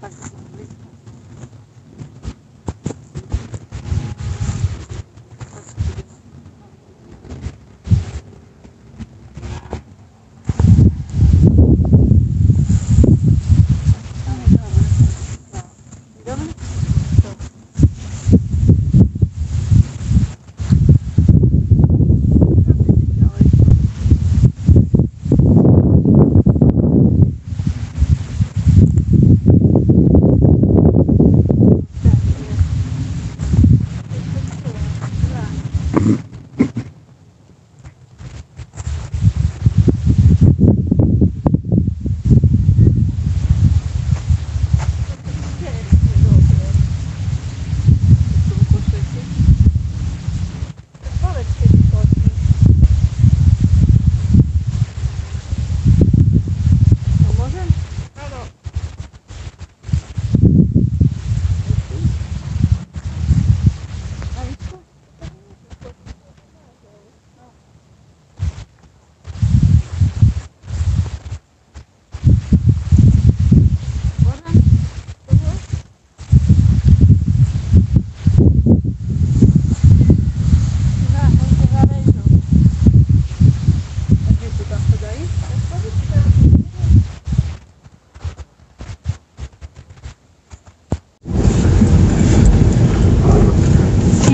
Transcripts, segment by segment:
Thanks.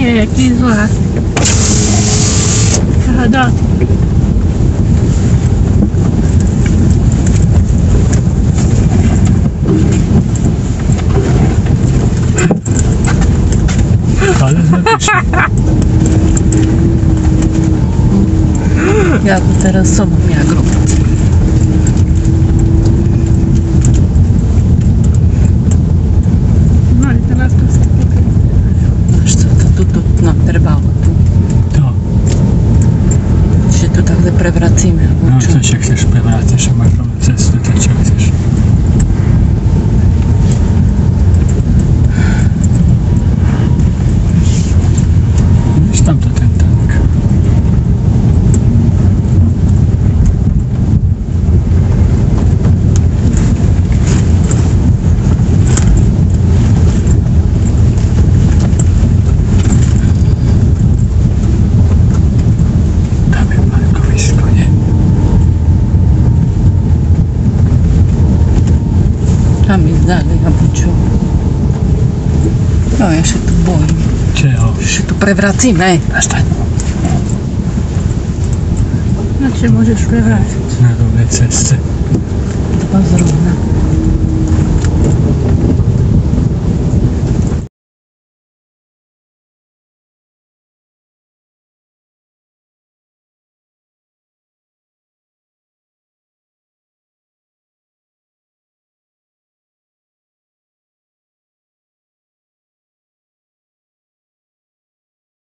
I złe. Trochę do. Ale. Ja teraz sobą miała gromadzę. рыбалку. Да. Ще туди не превратимо. Ну, то ще якщо ж превратиш, ми це je, že tu bojím. Čeho? Že tu prevracíme. Nastaň. Jak se můžeš prevrátit? Na dobré cestě. To bylo zrovna.